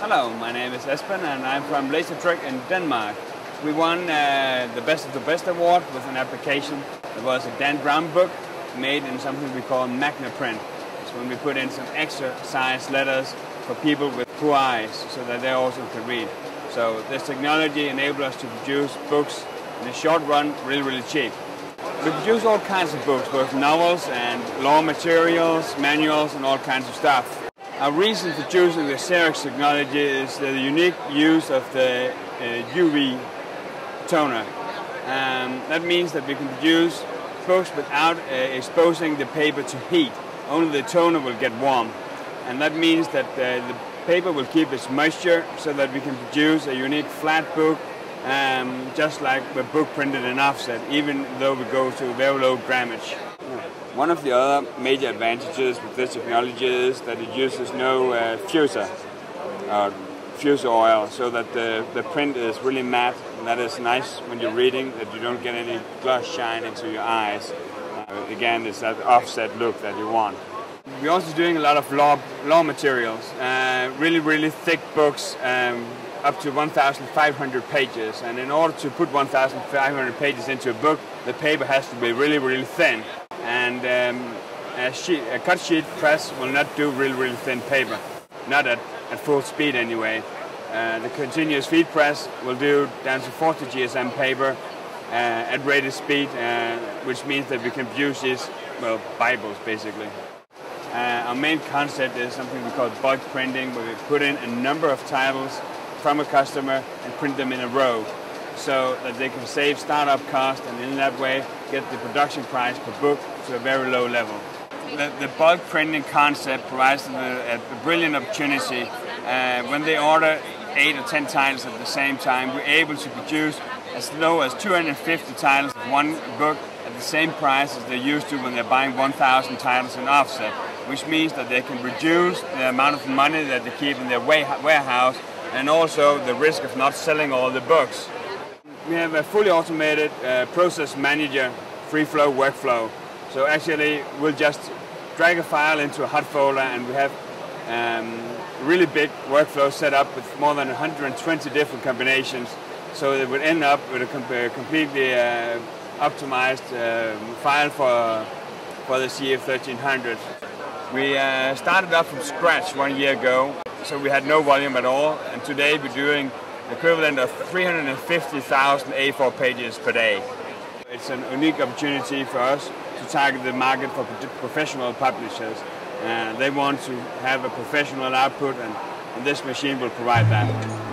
Hello, my name is Esben and I'm from LaserTryk in Denmark. We won uh, the Best of the Best award with an application. It was a Dan Brown book made in something we call Magna Print. It's when we put in some extra size letters for people with poor eyes so that they also can read. So this technology enabled us to produce books in the short run really, really cheap. We produce all kinds of books, both novels and law materials, manuals, and all kinds of stuff. Our reason for choosing the Xerox technology is the unique use of the uh, UV toner. Um, that means that we can produce books without uh, exposing the paper to heat. Only the toner will get warm. And that means that uh, the paper will keep its moisture so that we can produce a unique flat book um, just like a book printed in offset, even though we go to very low grammage. One of the other major advantages with this technology is that it uses no uh, fuser, uh, fuser oil, so that the, the print is really matte. And that is nice when you're reading, that you don't get any gloss shine into your eyes. Uh, again, it's that offset look that you want. We're also doing a lot of law, law materials, uh, really, really thick books, um, up to 1,500 pages. And in order to put 1,500 pages into a book, the paper has to be really, really thin and um, a, sheet, a, cut sheet press will not do really, really thin paper, not at, at full speed anyway. Uh, the continuous feed press will do down to 40 GSM paper uh, at rated speed, uh, which means that we can produce these, well, Bibles basically. Uh, our main concept is something we call bulk printing, where we put in a number of titles from a customer and print them in a row so that they can save startup cost and in that way get the production price per book to a very low level. The, the bulk printing concept provides them a, a brilliant opportunity. Uh, when they order eight or ten titles at the same time, we're able to produce as low as 250 titles of one book at the same price as they're used to when they're buying 1,000 titles in offset, which means that they can reduce the amount of money that they keep in their warehouse and also the risk of not selling all the books. We have a fully automated uh, process manager FreeFlow workflow. So actually we'll just drag a file into a hot folder and we have um, really big workflow set up with more than 120 different combinations. So it would end up with a completely uh, optimized uh, file for, for the CF1300. We uh, started up from scratch one year ago, so we had no volume at all, and today we're doing equivalent of 350,000 A4 pages per day. It's an unique opportunity for us to target the market for professional publishers. Uh, they want to have a professional output and, and this machine will provide that.